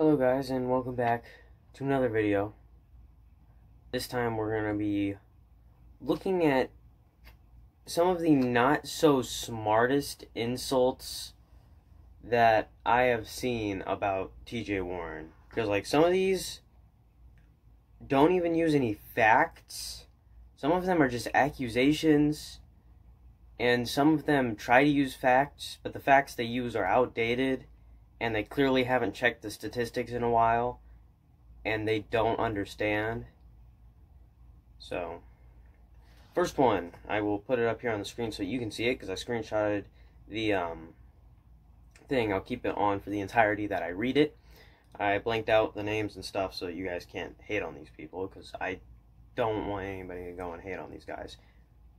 Hello guys and welcome back to another video. This time we're going to be looking at some of the not so smartest insults that I have seen about TJ Warren. Because like some of these don't even use any facts. Some of them are just accusations. And some of them try to use facts, but the facts they use are outdated and they clearly haven't checked the statistics in a while and they don't understand. So, first one, I will put it up here on the screen so you can see it because I screenshotted the um, thing. I'll keep it on for the entirety that I read it. I blanked out the names and stuff so you guys can't hate on these people because I don't want anybody to go and hate on these guys.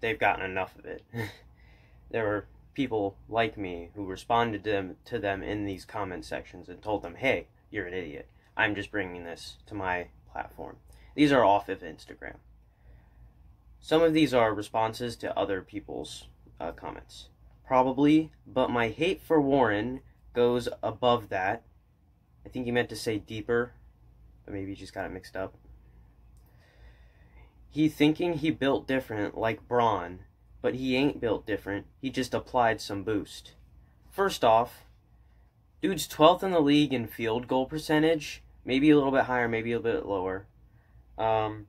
They've gotten enough of it. there were people like me who responded to them, to them in these comment sections and told them, hey, you're an idiot. I'm just bringing this to my platform. These are off of Instagram. Some of these are responses to other people's uh, comments. Probably, but my hate for Warren goes above that. I think he meant to say deeper, but maybe he just got it mixed up. He thinking he built different like Bron but he ain't built different. He just applied some boost. First off, dude's 12th in the league in field goal percentage, maybe a little bit higher, maybe a little bit lower. Um,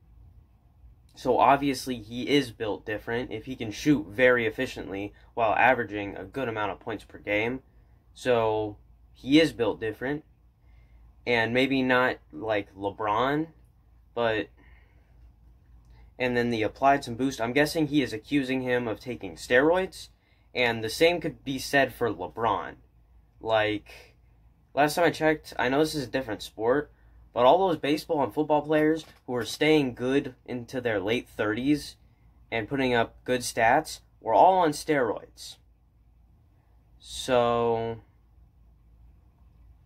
so obviously he is built different if he can shoot very efficiently while averaging a good amount of points per game. So he is built different. And maybe not like LeBron, but and then the applied some boost. I'm guessing he is accusing him of taking steroids, and the same could be said for LeBron. Like, last time I checked, I know this is a different sport, but all those baseball and football players who are staying good into their late 30s and putting up good stats were all on steroids. So,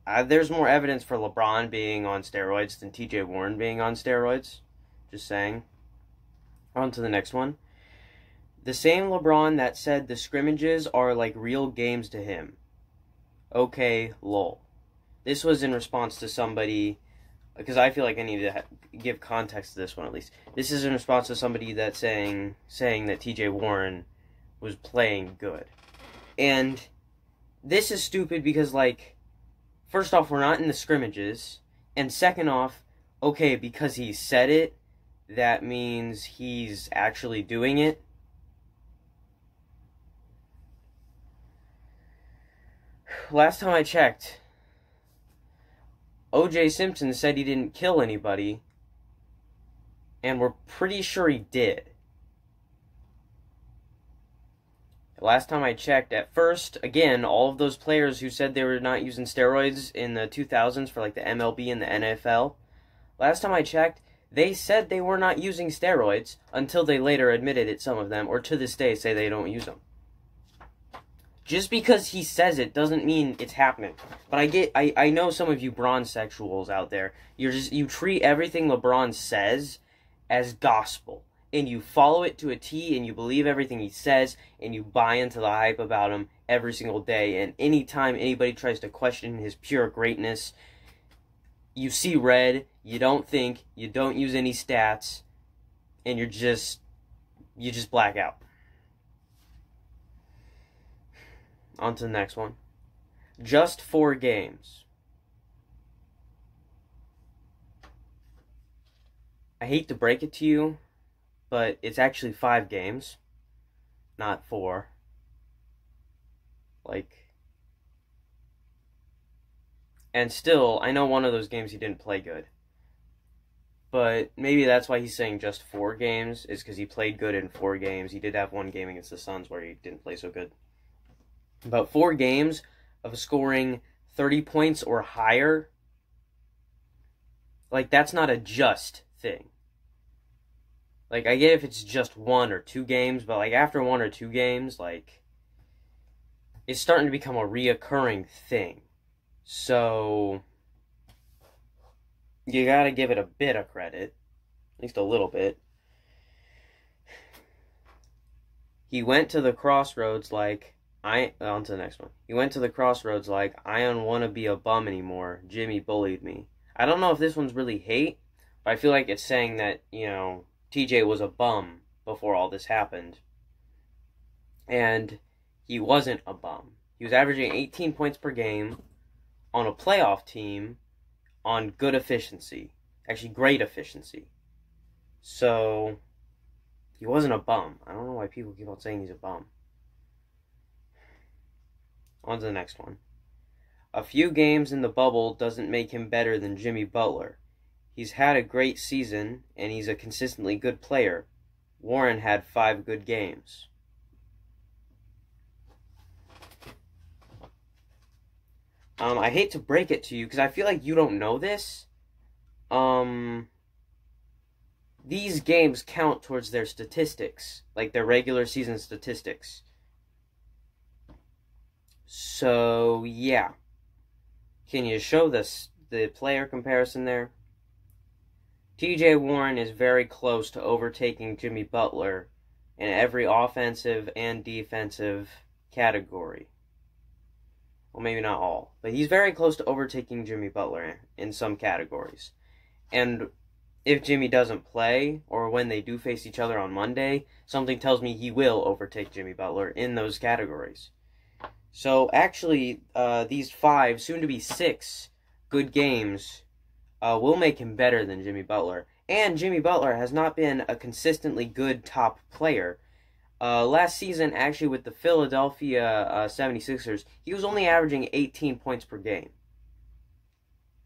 uh, there's more evidence for LeBron being on steroids than TJ Warren being on steroids. Just saying. On to the next one. The same LeBron that said the scrimmages are like real games to him. Okay, lol. This was in response to somebody, because I feel like I need to give context to this one at least. This is in response to somebody that saying saying that T.J. Warren was playing good, and this is stupid because like, first off, we're not in the scrimmages, and second off, okay, because he said it, that means he's actually doing it. Last time I checked, OJ Simpson said he didn't kill anybody, and we're pretty sure he did. Last time I checked, at first, again, all of those players who said they were not using steroids in the 2000s for like the MLB and the NFL, last time I checked, they said they were not using steroids until they later admitted it, some of them, or to this day say they don't use them. Just because he says it doesn't mean it's happening. But I get I, I know some of you bronze sexuals out there. You're just you treat everything LeBron says as gospel. And you follow it to a T and you believe everything he says and you buy into the hype about him every single day. And anytime anybody tries to question his pure greatness, you see red, you don't think, you don't use any stats, and you're just you just black out. On to the next one. Just four games. I hate to break it to you, but it's actually five games, not four. Like, and still, I know one of those games he didn't play good. But maybe that's why he's saying just four games, is because he played good in four games. He did have one game against the Suns where he didn't play so good. But four games of scoring 30 points or higher, like, that's not a just thing. Like, I get if it's just one or two games, but, like, after one or two games, like, it's starting to become a reoccurring thing. So you got to give it a bit of credit, at least a little bit. He went to the crossroads like, I on to the next one. He went to the crossroads like I don't want to be a bum anymore. Jimmy bullied me. I don't know if this one's really hate, but I feel like it's saying that you know TJ was a bum before all this happened, and he wasn't a bum. He was averaging 18 points per game on a playoff team on good efficiency, actually great efficiency. So he wasn't a bum. I don't know why people keep on saying he's a bum. On to the next one. A few games in the bubble doesn't make him better than Jimmy Butler. He's had a great season, and he's a consistently good player. Warren had five good games. Um, I hate to break it to you because I feel like you don't know this. Um, these games count towards their statistics, like their regular season statistics. So yeah, can you show this the player comparison there? T.J. Warren is very close to overtaking Jimmy Butler in every offensive and defensive category. Well, maybe not all, but he's very close to overtaking Jimmy Butler in some categories. And if Jimmy doesn't play, or when they do face each other on Monday, something tells me he will overtake Jimmy Butler in those categories. So actually, uh, these five, soon to be six, good games uh, will make him better than Jimmy Butler. And Jimmy Butler has not been a consistently good top player. Uh, last season, actually, with the Philadelphia uh, 76ers, he was only averaging 18 points per game.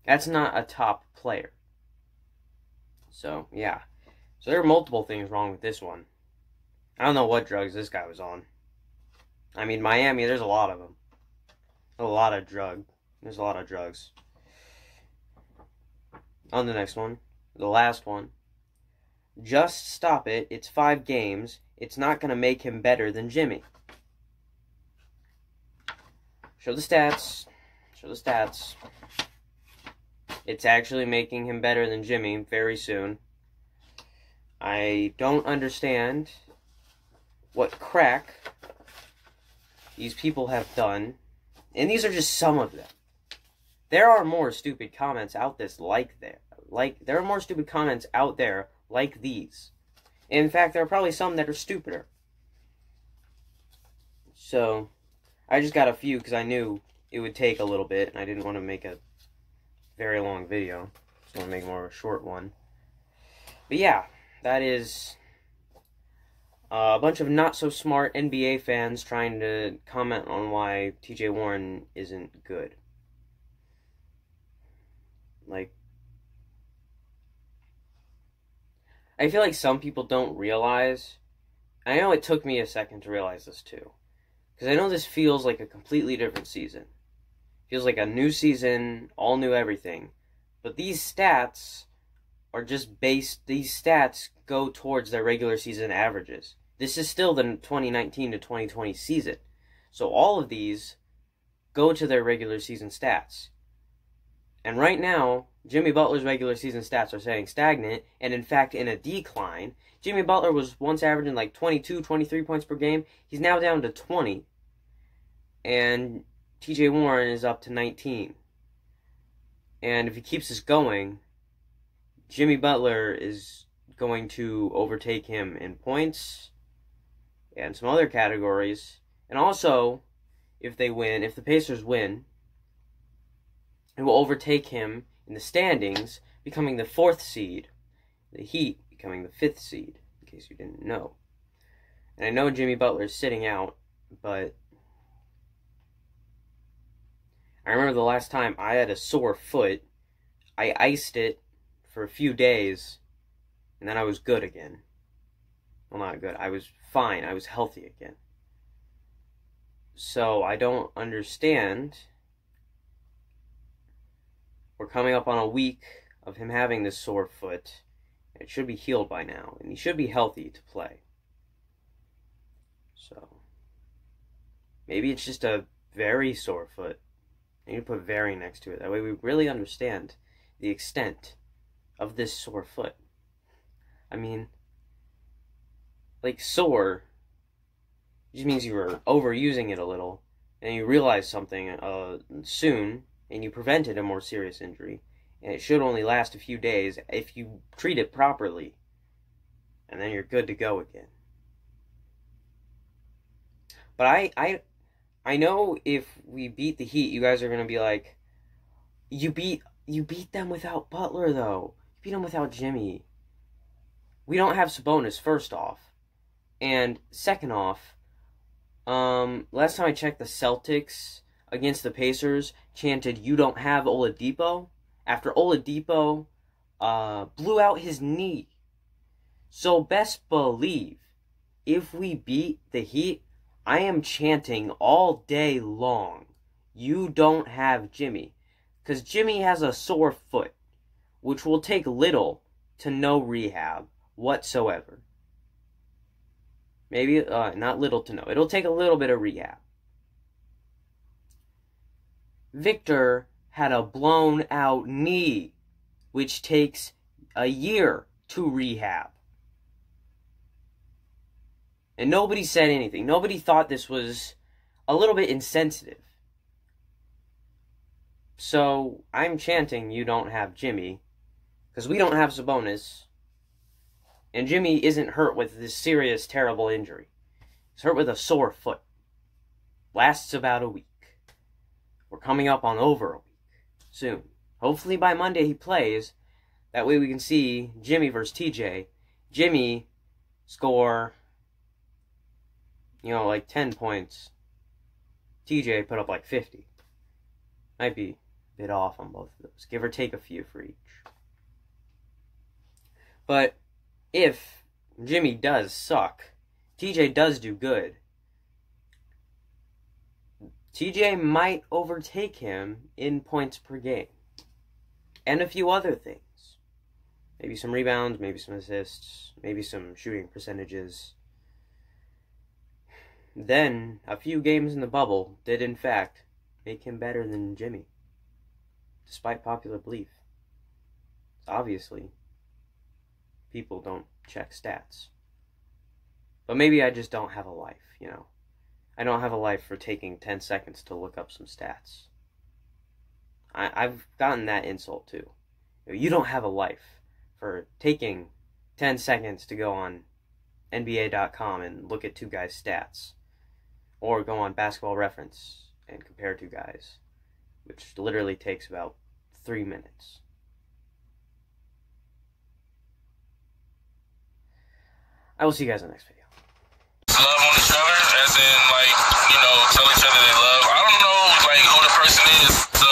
That's not a top player. So, yeah. So there are multiple things wrong with this one. I don't know what drugs this guy was on. I mean, Miami, there's a lot of them. A lot of drug. There's a lot of drugs. On the next one, the last one. Just stop it. It's five games. It's not going to make him better than Jimmy. Show the stats. Show the stats. It's actually making him better than Jimmy very soon. I don't understand what crack these people have done, and these are just some of them. There are more stupid comments out this like there. Like there are more stupid comments out there like these. In fact, there are probably some that are stupider. So, I just got a few because I knew it would take a little bit, and I didn't want to make a very long video. Just want to make more of a short one. But yeah, that is uh, a bunch of not so smart NBA fans trying to comment on why TJ Warren isn't good. Like, I feel like some people don't realize. I know it took me a second to realize this too. Because I know this feels like a completely different season. Feels like a new season, all new everything. But these stats are just based, these stats go towards their regular season averages. This is still the 2019 to 2020 season. So all of these go to their regular season stats. And right now, Jimmy Butler's regular season stats are saying stagnant and in fact in a decline. Jimmy Butler was once averaging like 22, 23 points per game. He's now down to 20. And TJ Warren is up to 19. And if he keeps this going, Jimmy Butler is going to overtake him in points and some other categories. And also, if they win, if the Pacers win, it will overtake him in the standings, becoming the fourth seed. The Heat becoming the fifth seed, in case you didn't know. And I know Jimmy Butler is sitting out, but I remember the last time I had a sore foot, I iced it for a few days, and then I was good again. Well, not good. I was fine. I was healthy again. So I don't understand we're coming up on a week of him having this sore foot. It should be healed by now, and he should be healthy to play. So, maybe it's just a very sore foot. Need to put very next to it. That way we really understand the extent of this sore foot. I mean, like sore just means you were overusing it a little, and you realize something uh, soon, and you prevented a more serious injury. And it should only last a few days if you treat it properly, and then you're good to go again. But I, I, I know if we beat the Heat, you guys are gonna be like, you beat you beat them without Butler though. You beat them without Jimmy. We don't have Sabonis first off, and second off, um, last time I checked, the Celtics against the Pacers chanted, "You don't have Oladipo." After Oladipo uh, blew out his knee. So best believe, if we beat the Heat, I am chanting all day long. You don't have Jimmy. Because Jimmy has a sore foot, which will take little to no rehab whatsoever. Maybe, uh, not little to no. It'll take a little bit of rehab. Victor had a blown out knee, which takes a year to rehab. And nobody said anything. Nobody thought this was a little bit insensitive. So I'm chanting you don't have Jimmy because we don't have Sabonis. And Jimmy isn't hurt with this serious, terrible injury. He's hurt with a sore foot. Lasts about a week. We're coming up on over a week soon. Hopefully by Monday he plays. That way we can see Jimmy versus TJ. Jimmy score, you know, like 10 points. TJ put up like 50. Might be a bit off on both of those, give or take a few for each. But if Jimmy does suck, TJ does do good. TJ might overtake him in points per game. And a few other things. Maybe some rebounds, maybe some assists, maybe some shooting percentages. Then, a few games in the bubble did in fact make him better than Jimmy despite popular belief. Obviously, people don't check stats. But maybe I just don't have a life, you know. I don't have a life for taking 10 seconds to look up some stats. I, have gotten that insult too. You, don't have a life for taking 10 seconds to go on NBA.com and look at two guys' stats. Or go on basketball reference and compare two guys which literally takes about three minutes. I will see you guys in the next video. Love on each other, as in, like, you know, tell each other they love. I don't know, like, who the person is. So,